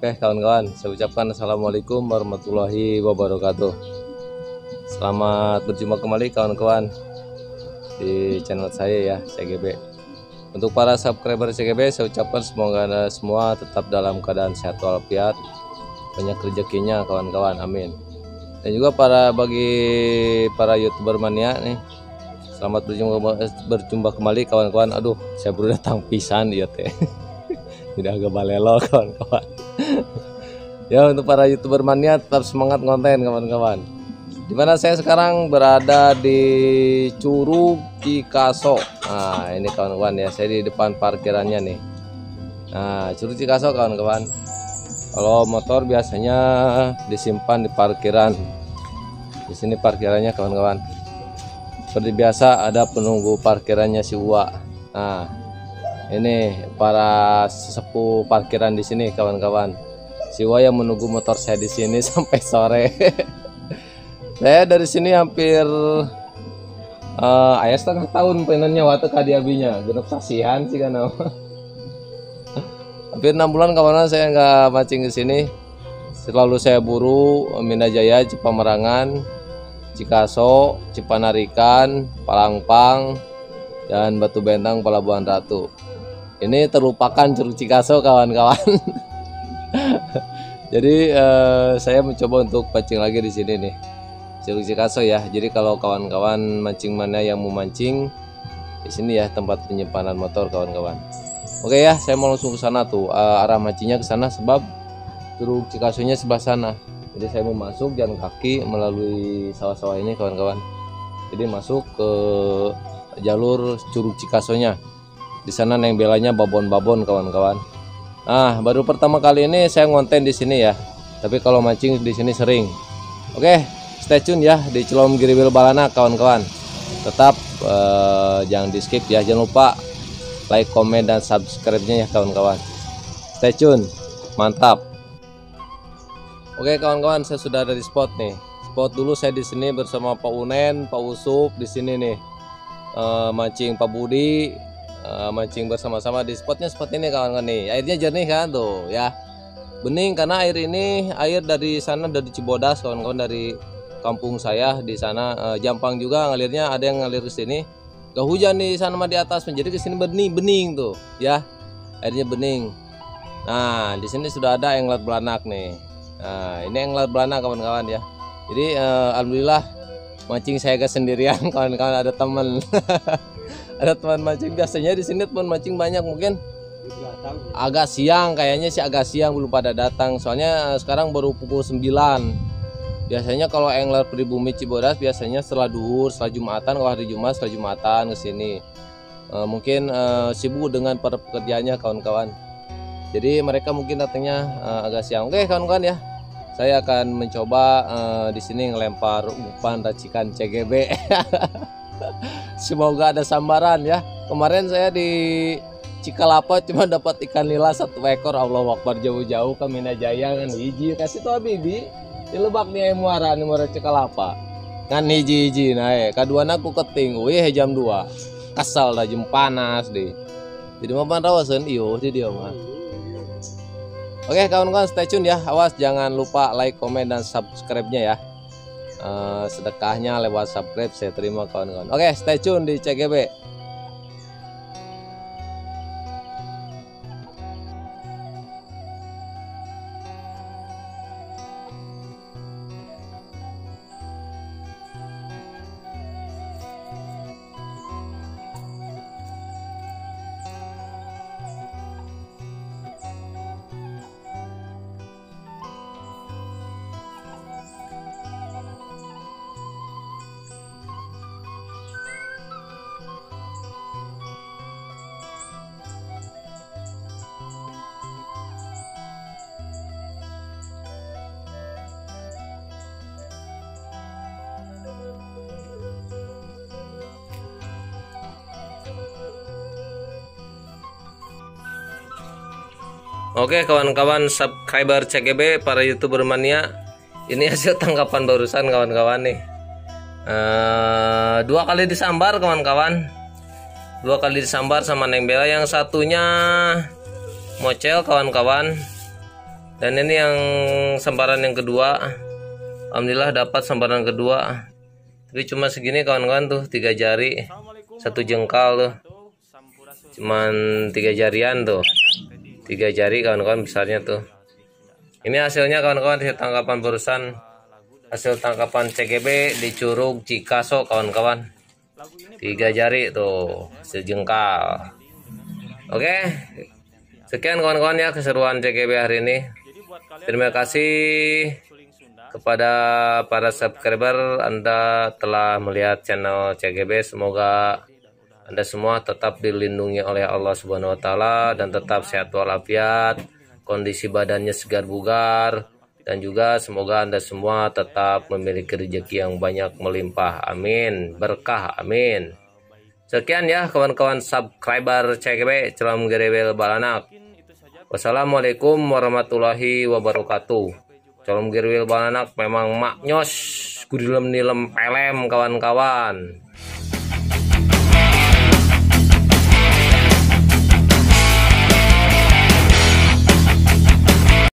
Oke kawan-kawan, saya ucapkan Assalamualaikum warahmatullahi wabarakatuh. Selamat berjumpa kembali kawan-kawan Di channel saya ya, CGB Untuk para subscriber CGB, saya ucapkan semoga anda semua tetap dalam keadaan sehat walafiat. Banyak rezekinya kawan-kawan, amin. Dan juga para bagi para youtuber mania nih Selamat berjumpa, berjumpa kembali kawan-kawan. Aduh, saya baru datang pisan ya teh. Tidak agak balelo kawan-kawan ya untuk para youtuber mania tetap semangat konten kawan-kawan. Di mana saya sekarang berada di Curug Cikaso. Nah ini kawan-kawan ya saya di depan parkirannya nih. Nah Curug Cikaso kawan-kawan. Kalau motor biasanya disimpan di parkiran. Di sini parkirannya kawan-kawan. Seperti biasa ada penunggu parkirannya si Uwa nah ini para sesepuh parkiran di sini kawan-kawan siwa yang menunggu motor saya di sini sampai sore. Saya dari sini hampir uh, ayah setengah tahun pengennya waktu kadiabinya genep sasihan sih kan hampir enam bulan kawan saya nggak mancing ke sini. Selalu saya buru Minda Jaya Cipamerangan Cikaso Cipanarikan Palangpang dan Batu Bentang Pelabuhan Ratu. Ini terlupakan Curug Cikaso kawan-kawan jadi eh, saya mencoba untuk pancing lagi di sini nih. Curug Cikaso ya. Jadi kalau kawan-kawan mancing mana yang mau mancing di sini ya tempat penyimpanan motor kawan-kawan. Oke ya saya mau langsung ke sana tuh. Uh, arah mancingnya ke sana sebab Curug Cikasonya sebelah sana. Jadi saya mau masuk jalan kaki melalui sawah-sawah ini kawan-kawan. Jadi masuk ke jalur Curug Cikasonya. Di sana neng belanya babon-babon kawan-kawan. Nah, baru pertama kali ini saya ngonten di sini ya. Tapi kalau mancing di sini sering. Oke, stay tune ya di Celom Giribil Balana kawan-kawan. Tetap uh, jangan di skip ya. Jangan lupa like, komen dan subscribe-nya ya kawan-kawan. Stay tune. Mantap. Oke kawan-kawan, saya sudah ada di spot nih. Spot dulu saya di sini bersama Pak Unen, Pak Usup di sini nih. Uh, mancing Pak Budi, uh, mancing bersama-sama di spotnya seperti ini kawan-kawan nih. Airnya jernih kan tuh ya. Bening karena air ini air dari sana dari Cibodas kawan-kawan dari kampung saya di sana. Uh, Jampang juga ngalirnya ada yang ngalir ke sini. Gak hujan di sana mah di atas menjadi ke sini bening bening tuh ya. Airnya bening. Nah di sini sudah ada englar belanak nih. Nah ini englar belanak kawan-kawan ya. Jadi uh, alhamdulillah mancing saya ke sendirian kawan-kawan ada teman ada teman mancing. Biasanya di sini teman mancing banyak mungkin agak siang kayaknya sih agak siang belum pada datang. Soalnya eh, sekarang baru pukul 9 biasanya kalau angler pribumi Cibodas biasanya setelah duhur setelah Jumatan. Kalau hari Jumat setelah Jumatan ke sini. E, mungkin e, sibuk dengan pekerjaannya kawan-kawan. Jadi mereka mungkin datangnya e, agak siang. Oke kawan-kawan ya saya akan mencoba e, di sini ngelempar umpan racikan CGB Semoga ada sambaran ya. Kemarin saya di Cikalapa cuma dapat ikan nila satu ekor. Allah Akbar jauh-jauh ke Minajaya kan hiji. Kasih tuh bibi di lebak nih muara nih muara Cikalapa kan hiji hiji nah eh. Kedua aku keting. Wih jam 2 kasal dah jam panas deh jadi mau rawasan iyo di dia mah Oke kawan-kawan stay tune ya. Awas jangan lupa like komen dan subscribe-nya ya. Uh, sedekahnya lewat subscribe saya terima kawan-kawan. Oke stay tune di CGB Oke kawan-kawan subscriber CGB para youtuber mania Ini hasil tangkapan barusan kawan-kawan nih. Uh, Dua kali disambar kawan-kawan. Dua kali disambar sama Neng Bella. Yang satunya mocel kawan-kawan. Dan ini yang sembaran yang kedua. Alhamdulillah dapat sembaran kedua. Tapi cuma segini kawan-kawan tuh tiga jari. Satu jengkal tuh. Cuman tiga jarian tuh tiga jari kawan-kawan besarnya tuh. Ini hasilnya kawan-kawan hasil tangkapan barusan. Hasil tangkapan CGB di Curug Cikaso kawan-kawan. Tiga jari tuh sejengkal. Oke sekian kawan-kawan ya keseruan CGB hari ini. Terima kasih kepada para subscriber Anda telah melihat channel CGB. Semoga Anda semua tetap dilindungi oleh Allah Subhanahu wa taala dan tetap sehat walafiat, kondisi badannya segar bugar dan juga semoga Anda semua tetap memiliki rezeki yang banyak melimpah. Amin. Berkah. Amin. Sekian ya kawan-kawan subscriber CGB Celam Gerebel Balanak. Wassalamualaikum warahmatullahi wabarakatuh. Calon girwil bananak memang maknyos, gudilem nilem pelem kawan-kawan.